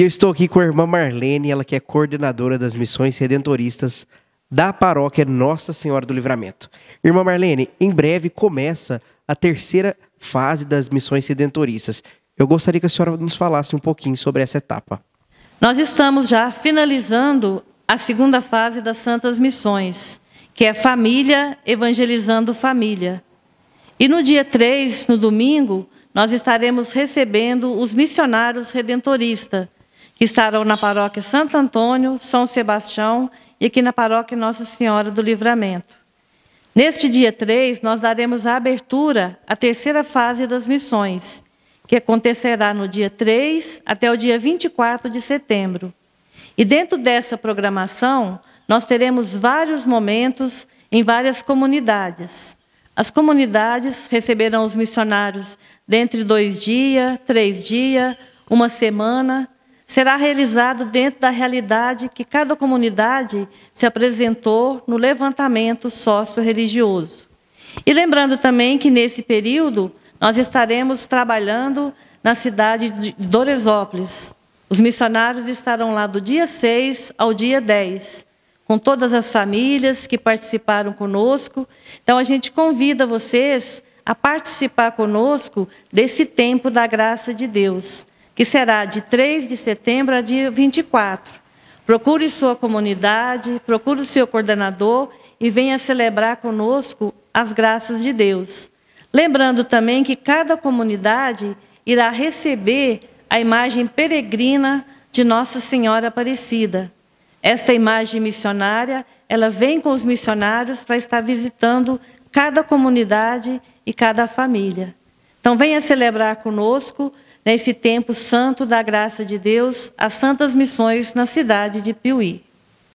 E eu estou aqui com a irmã Marlene, ela que é coordenadora das missões redentoristas da paróquia Nossa Senhora do Livramento. Irmã Marlene, em breve começa a terceira fase das missões redentoristas. Eu gostaria que a senhora nos falasse um pouquinho sobre essa etapa. Nós estamos já finalizando a segunda fase das Santas Missões, que é família evangelizando família. E no dia 3, no domingo, nós estaremos recebendo os missionários redentoristas, que estarão na paróquia Santo Antônio, São Sebastião e aqui na paróquia Nossa Senhora do Livramento. Neste dia 3, nós daremos a abertura à terceira fase das missões, que acontecerá no dia 3 até o dia 24 de setembro. E dentro dessa programação, nós teremos vários momentos em várias comunidades. As comunidades receberão os missionários dentre dois dias, três dias, uma semana, será realizado dentro da realidade que cada comunidade se apresentou no levantamento socio-religioso. E lembrando também que nesse período nós estaremos trabalhando na cidade de Doresópolis. Os missionários estarão lá do dia 6 ao dia 10, com todas as famílias que participaram conosco. Então a gente convida vocês a participar conosco desse tempo da graça de Deus que será de 3 de setembro a dia 24. Procure sua comunidade, procure o seu coordenador e venha celebrar conosco as graças de Deus. Lembrando também que cada comunidade irá receber a imagem peregrina de Nossa Senhora Aparecida. Essa imagem missionária, ela vem com os missionários para estar visitando cada comunidade e cada família. Então venha celebrar conosco nesse tempo santo da graça de Deus, as santas missões na cidade de Piuí.